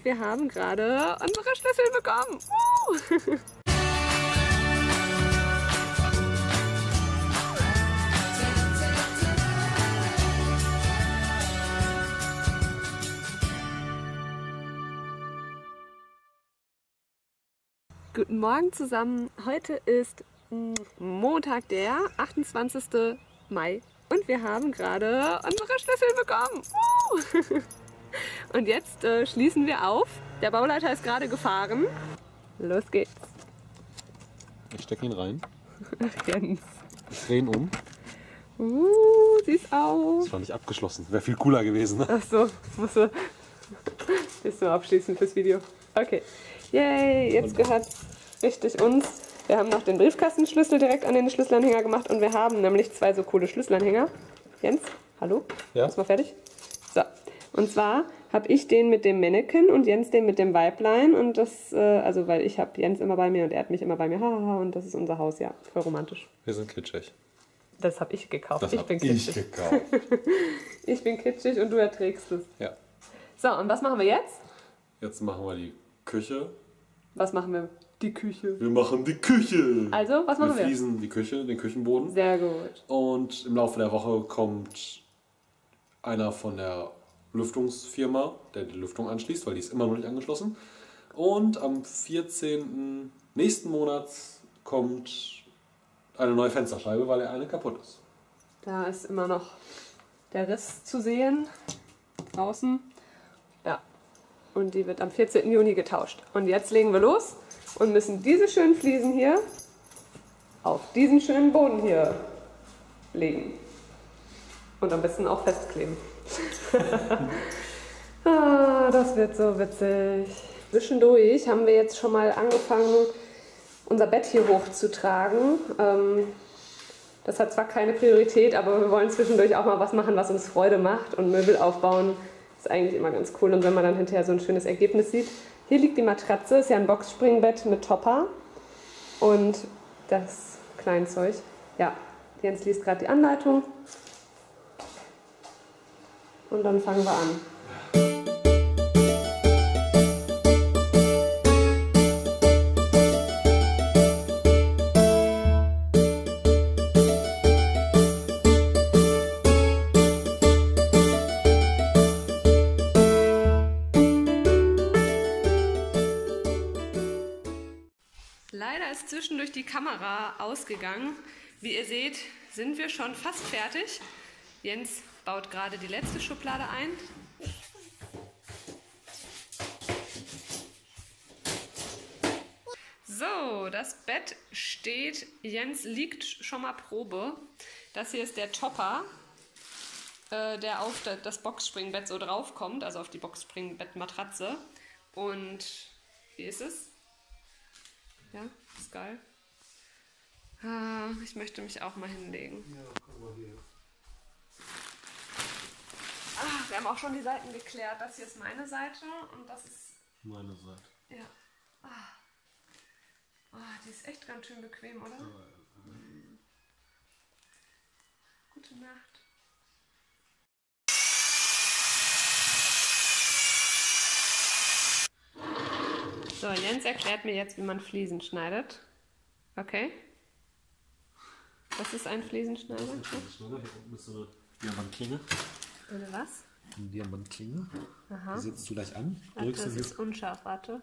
Wir haben gerade unsere Schlüssel bekommen. Uh! Guten Morgen zusammen. Heute ist Montag, der 28. Mai und wir haben gerade unsere Schlüssel bekommen. Uh! Und jetzt äh, schließen wir auf. Der Bauleiter ist gerade gefahren. Los geht's. Ich stecke ihn rein. Jens. Ich drehe ihn um. Uh, sieh's aus. Das war nicht abgeschlossen. Wäre viel cooler gewesen. Ne? Ach so, musst du. Das nur abschließen fürs Video. Okay. Yay, jetzt gehört richtig uns. Wir haben noch den Briefkastenschlüssel direkt an den Schlüsselanhänger gemacht und wir haben nämlich zwei so coole Schlüsselanhänger. Jens, hallo? Ja? Ist mal fertig? Und zwar habe ich den mit dem Mannequin und Jens den mit dem Weiblein und das, äh, also weil ich habe Jens immer bei mir und er hat mich immer bei mir, hahaha, und das ist unser Haus, ja, voll romantisch. Wir sind kitschig. Das habe ich gekauft. Das ich bin ich kitschig. gekauft. Ich bin kitschig und du erträgst es. ja. So, und was machen wir jetzt? Jetzt machen wir die Küche. Was machen wir? Die Küche. Wir machen die Küche. Also, was machen wir wir? fließen die Küche, den Küchenboden. Sehr gut. Und im Laufe der Woche kommt einer von der Lüftungsfirma, der die Lüftung anschließt, weil die ist immer noch nicht angeschlossen. Und am 14. nächsten Monats kommt eine neue Fensterscheibe, weil eine kaputt ist. Da ist immer noch der Riss zu sehen. Draußen. Ja. Und die wird am 14. Juni getauscht. Und jetzt legen wir los und müssen diese schönen Fliesen hier auf diesen schönen Boden hier legen. Und am besten auch festkleben. ah, das wird so witzig. Zwischendurch haben wir jetzt schon mal angefangen, unser Bett hier hochzutragen. Ähm, das hat zwar keine Priorität, aber wir wollen zwischendurch auch mal was machen, was uns Freude macht. Und Möbel aufbauen ist eigentlich immer ganz cool. Und wenn man dann hinterher so ein schönes Ergebnis sieht. Hier liegt die Matratze, ist ja ein Boxspringbett mit Topper. Und das Kleinzeug. Ja, Jens liest gerade die Anleitung. Und dann fangen wir an. Leider ist zwischendurch die Kamera ausgegangen. Wie ihr seht, sind wir schon fast fertig. Jens baut gerade die letzte Schublade ein. So, das Bett steht. Jens liegt schon mal Probe. Das hier ist der Topper, äh, der auf da- das Boxspringbett so draufkommt, also auf die Boxspringbettmatratze. Und wie ist es? Ja, ist geil. Ah, ich möchte mich auch mal hinlegen. Ja, guck mal hier. Wir haben auch schon die Seiten geklärt. Das hier ist meine Seite und das ist. Meine Seite. Ja. Ah. Ah, die ist echt ganz schön bequem, oder? Gute Nacht. So, Jens erklärt mir jetzt, wie man Fliesen schneidet. Okay. Was ist ein Fliesenschneider? Hier oben ist so eine Diamantklinge. Eine was? Eine Diamantklinge. Aha. Die setzt du gleich an. Drückst das dann, ist unscharf, warte.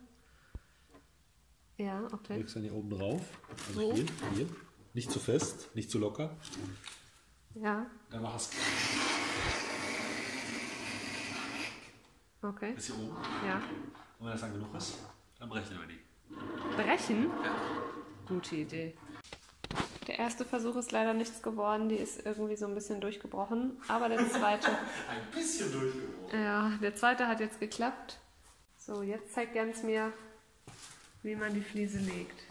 Ja, okay. drückst dann hier oben drauf. Also So. hier, hier. Nicht zu fest, nicht zu locker. Ja, Dann mach es okay. bis hier oben. Ja. Und wenn das dann genug ist, dann brechen wir die. Brechen? Gute Idee. Der erste Versuch ist leider nichts geworden. Die ist irgendwie so ein bisschen durchgebrochen. Aber der zweite, Ein bisschen durchgebrochen. ja, der zweite hat jetzt geklappt. So, jetzt zeigt Jens mir, wie man die Fliese legt.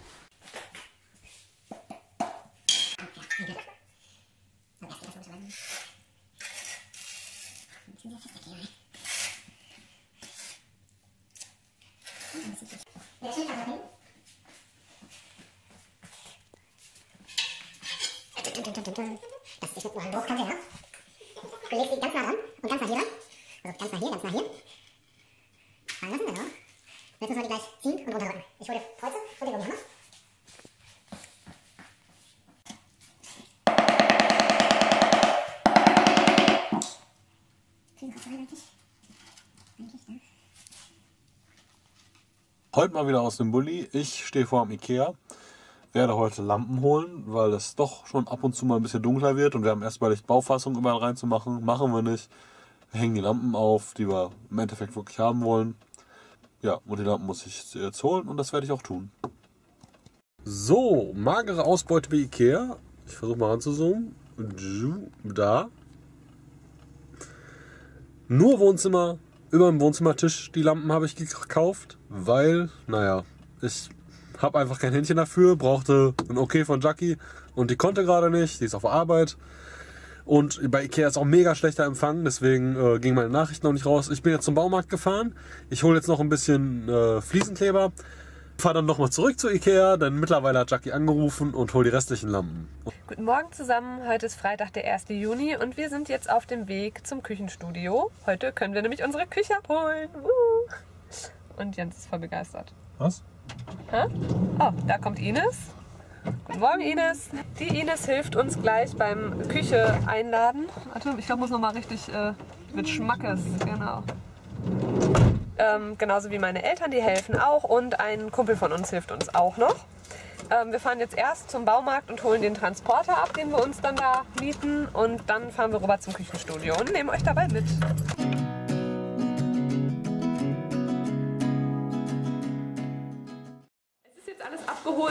Das ist nicht nur ein Bruchkante, ja? Du legst sie ganz nah dran und ganz nach hier dran. Also ganz nach hier, ganz nach hier. Fallen lassen, genau. Jetzt müssen wir die gleich ziehen und runterrücken. Ich hole Holze und den ne? Heute mal wieder aus dem Bulli. Ich stehe vor dem Ikea. Werde heute Lampen holen, weil es doch schon ab und zu mal ein bisschen dunkler wird und wir haben erstmal nicht Baufassung überall reinzumachen. Machen wir nicht. Wir hängen die Lampen auf, die wir im Endeffekt wirklich haben wollen. Ja, und die Lampen muss ich jetzt holen und das werde ich auch tun. So, magere Ausbeute bei Ikea. Ich versuche mal ranzuzoomen. Da. Nur Wohnzimmer, über dem Wohnzimmertisch die Lampen habe ich gekauft, weil, naja, ich habe einfach kein Händchen dafür, brauchte ein Okay von Jackie und die konnte gerade nicht, die ist auf Arbeit. Und bei Ikea ist auch mega schlechter Empfang, deswegen äh, ging meine Nachricht noch nicht raus. Ich bin jetzt zum Baumarkt gefahren. Ich hole jetzt noch ein bisschen äh, Fliesenkleber. Fahre dann nochmal zurück zu Ikea, denn mittlerweile hat Jackie angerufen und hole die restlichen Lampen. Guten Morgen zusammen. Heute ist Freitag, der 1. Juni und wir sind jetzt auf dem Weg zum Küchenstudio. Heute können wir nämlich unsere Küche abholen. Uh. Und Jens ist voll begeistert. Was? Hä? Oh, da kommt Ines. Guten Morgen, Ines. Die Ines hilft uns gleich beim Küche einladen. Warte, ich glaube, muss noch mal richtig äh, mit Schmackes. Genau. Ähm, genauso wie meine Eltern, die helfen auch. Und ein Kumpel von uns hilft uns auch noch. Ähm, wir fahren jetzt erst zum Baumarkt und holen den Transporter ab, den wir uns dann da mieten. Und dann fahren wir rüber zum Küchenstudio und nehmen euch dabei mit.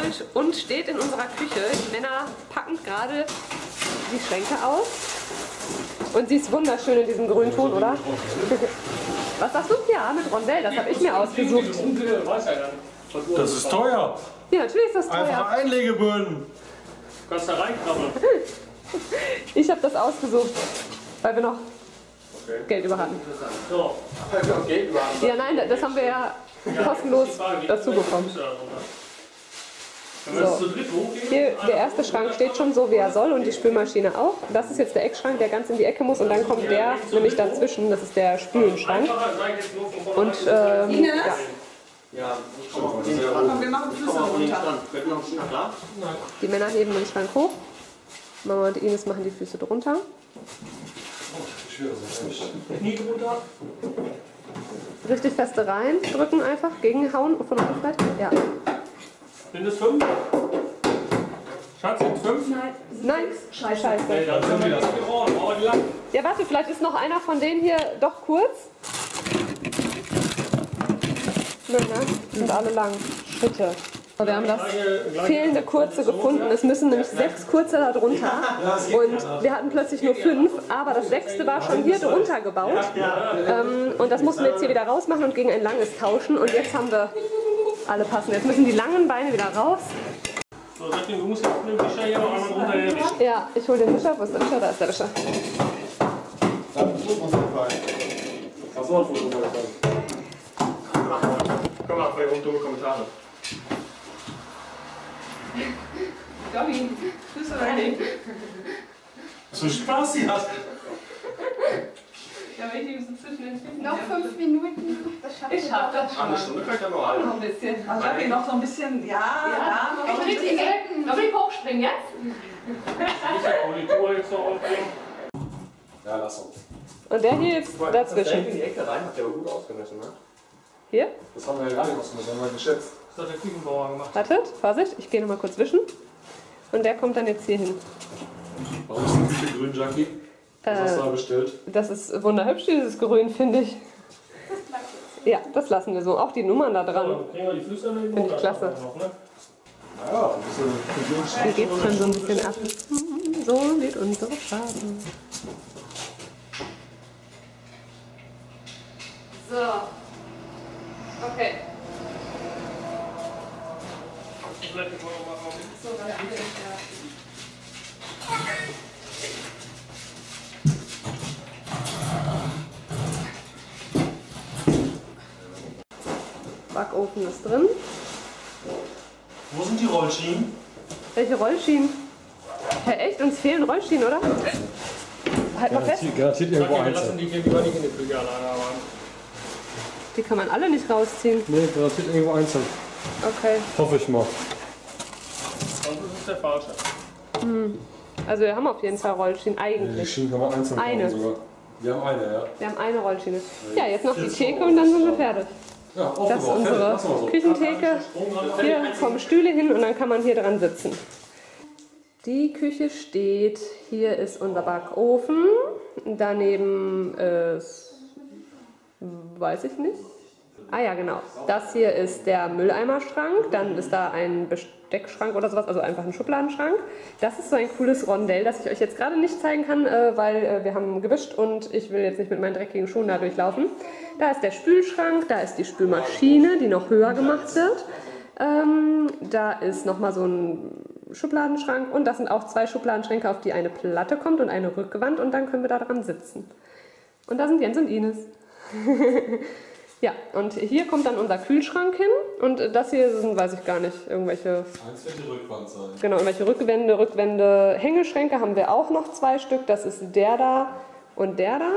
Abgeholt und steht in unserer Küche. Die Männer packen gerade die Schränke aus. Und sie ist wunderschön in diesem Grünton, oder? Was sagst du? Ja, mit Rondell, das habe ich mir ausgesucht. Das ist teuer. Ja, natürlich ist das Einfach teuer. Einlegeböden. Kannst da reinkrabbeln. Ich habe das ausgesucht, weil wir noch Geld über hatten. So. Ja, nein, das haben wir ja kostenlos dazu bekommen. So. Hier, der erste Schrank steht schon so, wie er soll und die Spülmaschine auch. Das ist jetzt der Eckschrank, der ganz in die Ecke muss und dann kommt der nämlich dazwischen, das ist der Spülenschrank. Und ähm, ja, Ja, ich komme auch nicht Komm, wir machen Füße runter. Die Männer heben den Schrank hoch. Mama und Ines machen die Füße drunter. Knie drunter. Richtig feste rein, drücken einfach, gegenhauen von der Seite. Ja. Sind es fünf? Schatz, sind fünf? Nein, scheiße. Nee, dann sind wir das geworden. Lang. Ja, warte, vielleicht ist noch einer von denen hier doch kurz. Nö, ne? Die sind alle lang. Schritte. Wir haben das fehlende kurze gefunden. Es müssen nämlich sechs kurze da drunter. Und wir hatten plötzlich nur fünf, aber das sechste war schon hier drunter gebaut. Ähm, und das mussten wir jetzt hier wieder rausmachen und gegen ein langes tauschen. Und jetzt haben wir alle passen. Jetzt müssen die langen Beine wieder raus. So, sag dem, du musst jetzt den Wischer hier noch einmal runter herwischen. Ja, ich hole den Wischer. Wo ist der Wischer? Da ist der Wischer. Hast du auch ein Foto dabei? Komm mal, bei dumme Kommentare. Dobby, Füße rein. So Spaß hier hast. Ja, wenn ich Noch fünf Minuten. Das schafft Ich schaff das schon. Eine Stunde ihr noch halten. Noch ein bisschen. Also Jackie, noch so ein bisschen, ja, ja, noch so ein Richtig, bisschen. ey. Dobby, hochspringen jetzt. Ich hab Politur jetzt noch aufbringen. Ja, lass uns. Und der hier ist in dazwischen. die Ecke rein, habt ihr aber gut ausgemessen, ne? Hier, Das haben wir ja gar nicht ausgemacht, haben wir geschätzt. Das hat der Küchenbauer gemacht. wartet, Vorsicht, ich gehe nochmal kurz wischen. Und der kommt dann jetzt hier hin. Warum ist die Küche grün, Jackie? Was hast du da bestellt? Das ist wunderhübsch, dieses Grün, finde ich. Ja, das lassen wir so. Auch die Nummern da So, dran. dann kriegen wir die Füße an den Finde ich klasse. Noch, ne? Ja, ein bisschen Hier geht es schon so ein bisschen ab. So wird unsere Farbe. So. Okay. Vielleicht die Foto machen. Backofen ist drin. Wo sind die Rollschienen? Welche Rollschienen? Ja, echt? Uns fehlen Rollschienen, oder? Halt mal fest. garantiert irgendwo Okay, wir lassen die hier lieber nicht in die Küche alleine arbeiten. Die kann man alle nicht rausziehen. Nee, garantiert irgendwo einzeln. Okay. Hoffe ich mal. Das ist der falsche. Also wir haben auf jeden Fall Rollschienen, Die eigentlich. Schienen kann man einzeln Eine. sogar. Wir haben eine, ja. Wir haben eine Rollschiene. Ja, jetzt noch die Theke und dann sind wir fertig. Ja, Das ist unsere so. Küchentheke. Hier kommen Stühle hin und dann kann man hier dran sitzen. Die Küche steht. Hier ist unser Backofen. Daneben ist. Weiß ich nicht. Ah ja, genau. Das hier ist der Mülleimerschrank. Dann ist da ein Besteckschrank oder sowas, also einfach ein Schubladenschrank. Das ist so ein cooles Rondell, das ich euch jetzt gerade nicht zeigen kann, äh, weil äh, wir haben gewischt und ich will jetzt nicht mit meinen dreckigen Schuhen da durchlaufen. Da ist der Spülschrank, da ist die Spülmaschine, die noch höher gemacht wird. Ähm, da ist nochmal so ein Schubladenschrank und das sind auch zwei Schubladenschränke, auf die eine Platte kommt und eine Rückwand und dann können wir da dran sitzen. Und da sind Jens und Ines. ja, und hier kommt dann unser Kühlschrank hin und das hier sind, weiß ich gar nicht, irgendwelche, Eins wird die Rückwand sein. genau, irgendwelche Rückwände, Rückwände, Hängeschränke haben wir auch noch zwei Stück. Das ist der da und der da.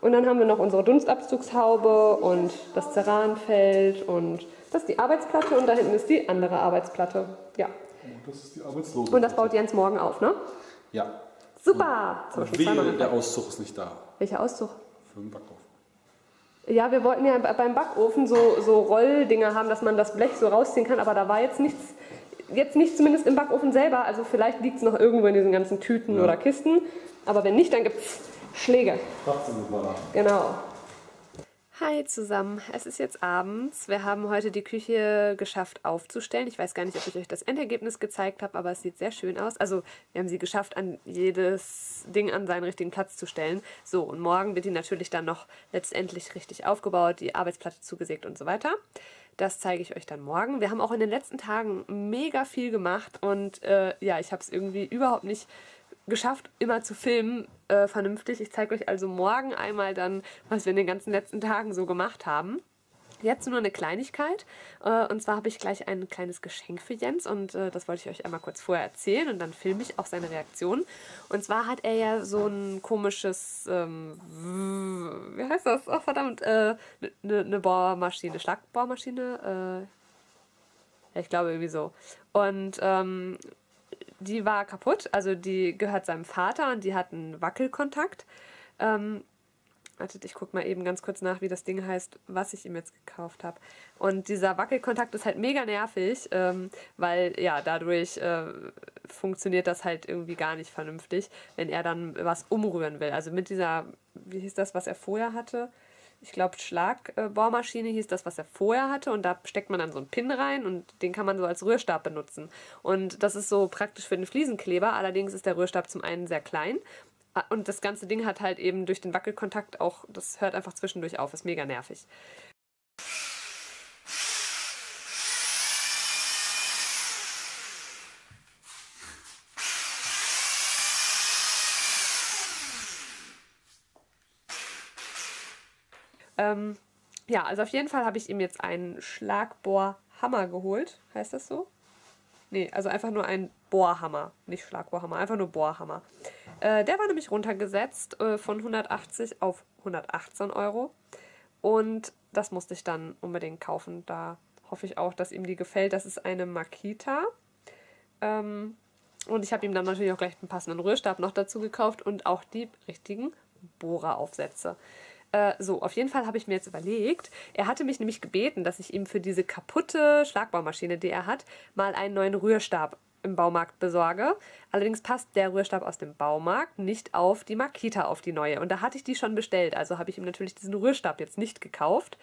Und dann haben wir noch unsere Dunstabzugshaube und das Ceranfeld und das ist die Arbeitsplatte und da hinten ist die andere Arbeitsplatte. Ja. Das ist die Arbeitslose. Und das baut Jens morgen auf, ne? Ja. Super! Beispiel zweimal Wehe, der. Auszug ist nicht da. Welcher Auszug? Für den Backofen. Ja, wir wollten ja beim Backofen so, so Rolldinger haben, dass man das Blech so rausziehen kann, aber da war jetzt nichts, jetzt nicht zumindest im Backofen selber. Also vielleicht liegt es noch irgendwo in diesen ganzen Tüten Ja. oder Kisten. Aber wenn nicht, dann gibt es Schläge. Mal nach. Genau. Hi zusammen, es ist jetzt abends. Wir haben heute die Küche geschafft aufzustellen. Ich weiß gar nicht, ob ich euch das Endergebnis gezeigt habe, aber es sieht sehr schön aus. Also wir haben sie geschafft, an jedes Ding an seinen richtigen Platz zu stellen. So, und morgen wird die natürlich dann noch letztendlich richtig aufgebaut, die Arbeitsplatte zugesägt und so weiter. Das zeige ich euch dann morgen. Wir haben auch in den letzten Tagen mega viel gemacht und äh, ja, ich habe es irgendwie überhaupt nicht geschafft, immer zu filmen, äh, vernünftig. Ich zeige euch also morgen einmal dann, was wir in den ganzen letzten Tagen so gemacht haben. Jetzt nur eine Kleinigkeit. Äh, und zwar habe ich gleich ein kleines Geschenk für Jens und äh, das wollte ich euch einmal kurz vorher erzählen und dann filme ich auch seine Reaktion. Und zwar hat er ja so ein komisches, ähm, wie heißt das? Oh, verdammt, eine äh, ne, ne Bohrmaschine, Schlagbohrmaschine. Äh, ja, ich glaube irgendwie so. Und ähm, die war kaputt, also die gehört seinem Vater und die hat einen Wackelkontakt. Ähm, wartet, ich gucke mal eben ganz kurz nach, wie das Ding heißt, was ich ihm jetzt gekauft habe. Und dieser Wackelkontakt ist halt mega nervig, ähm, weil ja, dadurch äh, funktioniert das halt irgendwie gar nicht vernünftig, wenn er dann was umrühren will. Also mit dieser, wie hieß das, was er vorher hatte? Ich glaube, Schlagbohrmaschine hieß das, was er vorher hatte. Und da steckt man dann so einen Pin rein und den kann man so als Rührstab benutzen. Und das ist so praktisch für den Fliesenkleber. Allerdings ist der Rührstab zum einen sehr klein. Und das ganze Ding hat halt eben durch den Wackelkontakt auch, das hört einfach zwischendurch auf, ist mega nervig. Ähm, ja, also auf jeden Fall habe ich ihm jetzt einen Schlagbohrhammer geholt. Heißt das so? Nee, also einfach nur ein Bohrhammer, nicht Schlagbohrhammer, einfach nur Bohrhammer. Äh, der war nämlich runtergesetzt äh, von 180 auf 118 Euro. Und das musste ich dann unbedingt kaufen. Da hoffe ich auch, dass ihm die gefällt. Das ist eine Makita. Ähm, und ich habe ihm dann natürlich auch gleich einen passenden Rührstab noch dazu gekauft und auch die richtigen Bohreraufsätze. Äh, so, auf jeden Fall habe ich mir jetzt überlegt, er hatte mich nämlich gebeten, dass ich ihm für diese kaputte Schlagbohrmaschine, die er hat, mal einen neuen Rührstab im Baumarkt besorge. Allerdings passt der Rührstab aus dem Baumarkt nicht auf die Makita, auf die neue. Und da hatte ich die schon bestellt, also habe ich ihm natürlich diesen Rührstab jetzt nicht gekauft.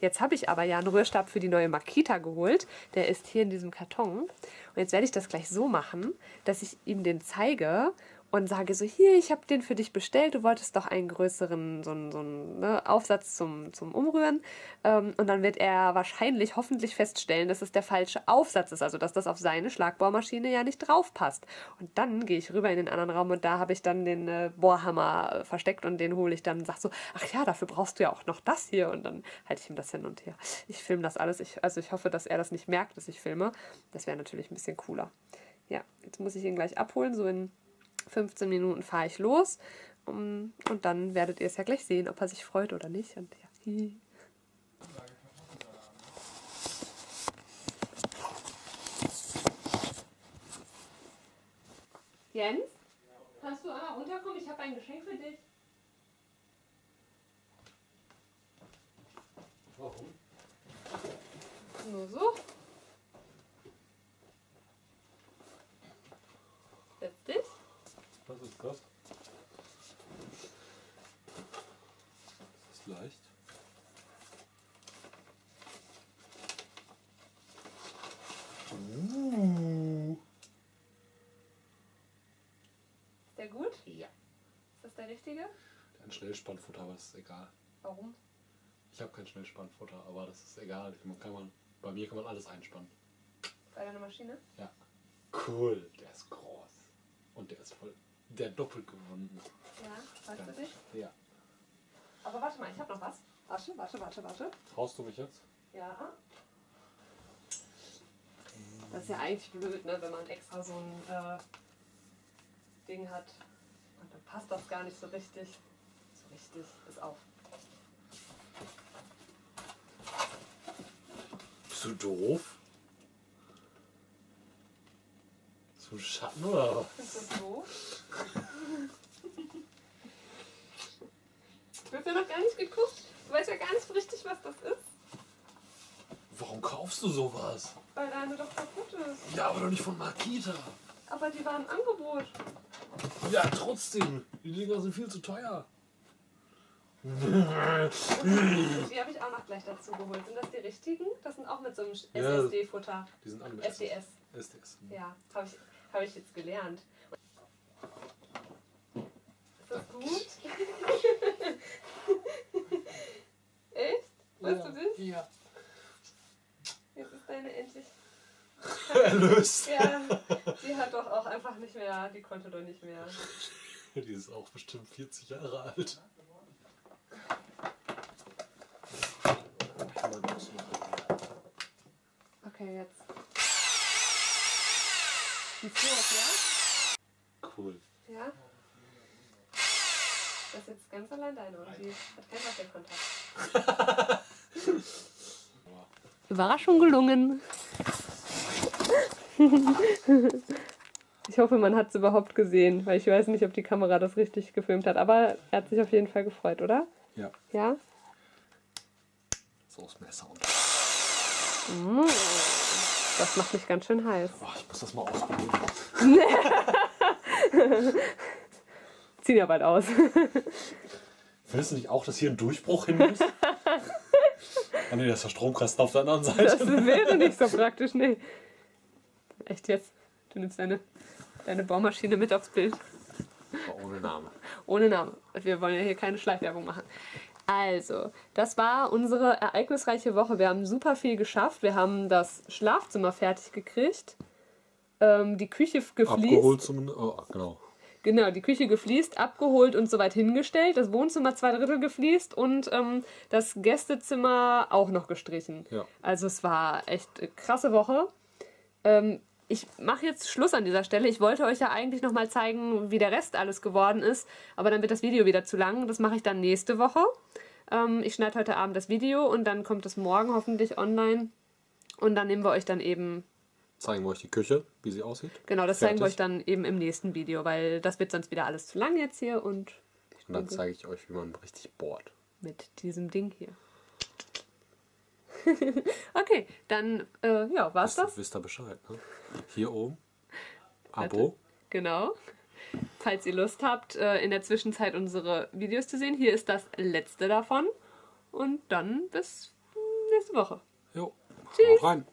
Jetzt habe ich aber ja einen Rührstab für die neue Makita geholt. Der ist hier in diesem Karton. Und jetzt werde ich das gleich so machen, dass ich ihm den zeige und sage so, hier, ich habe den für dich bestellt, du wolltest doch einen größeren so einen, so einen ne, Aufsatz zum, zum Umrühren. Ähm, und dann wird er wahrscheinlich, hoffentlich feststellen, dass es der falsche Aufsatz ist, also dass das auf seine Schlagbohrmaschine ja nicht drauf passt. Und dann gehe ich rüber in den anderen Raum und da habe ich dann den äh, Bohrhammer äh, versteckt und den hole ich dann und sage so, ach ja, dafür brauchst du ja auch noch das hier. Und dann halte ich ihm das hin und her. Ich filme das alles, ich, also ich hoffe, dass er das nicht merkt, dass ich filme. Das wäre natürlich ein bisschen cooler. Ja, jetzt muss ich ihn gleich abholen, so in 15 Minuten fahre ich los und dann werdet ihr es ja gleich sehen, ob er sich freut oder nicht. Und ja. Jens, kannst du einmal runterkommen? Ich habe ein Geschenk für dich. Warum? Nur so. Schnellspannfutter, aber das ist egal. Warum? Ich habe kein Schnellspannfutter, aber das ist egal. Man kann man, bei mir kann man alles einspannen. Bei deiner Maschine? Ja. Cool, der ist groß. Und der ist voll. Der doppelt gewunden. Ja, weißt du dich? Ja. Aber warte mal, ich habe noch was. Warte, warte, warte, warte. Traust du mich jetzt? Ja. Das ist ja eigentlich blöd, ne, wenn man extra so ein äh, Ding hat. Und dann passt das gar nicht so richtig. Richtig ist auf. Bist du doof? So ein Schatten oder was? Ist das doof? Du hast ja noch gar nicht geguckt. Du weißt ja gar nicht so richtig, was das ist. Warum kaufst du sowas? Weil deine doch kaputt ist. Ja, aber doch nicht von Makita. Aber die war im Angebot. Ja, trotzdem. Die Dinger sind viel zu teuer. Und die habe ich auch noch gleich dazu geholt. Sind das die richtigen? Das sind auch mit so einem Ja. SSD-Futter. Die sind alle SDS. SDS. Ja, habe ich, hab ich jetzt gelernt. Ist das gut? Echt? Weißt du das? Ja. Jetzt ist deine endlich. Erlöst. Ja, die hat doch auch einfach nicht mehr, die konnte doch nicht mehr. Die ist auch bestimmt 40 Jahre alt. Okay, jetzt. Die Fuhr, Cool. ja? Ja? Das ist jetzt ganz allein deine und die hat keinen Wackelkontakt. Überraschung gelungen. Ich hoffe, man hat es überhaupt gesehen, weil ich weiß nicht, ob die Kamera das richtig gefilmt hat. Aber er hat sich auf jeden Fall gefreut, oder? Ja. Ja? So ist mehr Sound. Das macht mich ganz schön heiß. Oh, ich muss das mal ausprobieren. Ziehen ja bald aus. Findest du nicht auch, dass hier ein Durchbruch hin muss? ah nee, das ist der Stromkasten auf der anderen Seite. Das wäre nicht so praktisch, nee. Echt jetzt? Du nimmst deine, deine Baumaschine mit aufs Bild. Ohne Name. Ohne Name. Wir wollen ja hier keine Schleichwerbung machen. Also, das war unsere ereignisreiche Woche. Wir haben super viel geschafft. Wir haben das Schlafzimmer fertig gekriegt. Ähm, die Küche gefliest. Abgeholt zum. Oh, genau. Genau, die Küche gefliest, abgeholt und soweit hingestellt. Das Wohnzimmer zwei Drittel gefliest und ähm, das Gästezimmer auch noch gestrichen. Ja. Also es war echt eine krasse Woche. Ähm, ich mache jetzt Schluss an dieser Stelle. Ich wollte euch ja eigentlich noch mal zeigen, wie der Rest alles geworden ist, aber dann wird das Video wieder zu lang. Das mache ich dann nächste Woche. Ähm, ich schneide heute Abend das Video und dann kommt es morgen hoffentlich online. Und dann nehmen wir euch dann eben Zeigen wir euch die Küche, wie sie aussieht. Genau, das zeigen wir Fertig. euch dann eben im nächsten Video, weil das wird sonst wieder alles zu lang jetzt hier und Und dann zeige ich euch, wie man richtig bohrt. mit diesem Ding hier. okay, dann äh, ja, war's das. Wisst ihr Bescheid, ne? Hier oben. Abo. Genau. Falls ihr Lust habt, äh, in der Zwischenzeit unsere Videos zu sehen, hier ist das letzte davon. Und dann bis nächste Woche. Jo. Tschüss. Haut rein.